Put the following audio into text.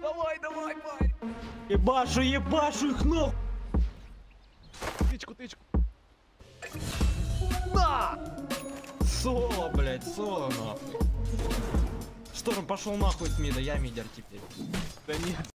Давай, давай, парень. Ебашу, ебашу их нахуй! Тычку, тычку. Соло, блядь, соло нахуй. Шторм пошел нахуй с мида, я мидер теперь. Да нет,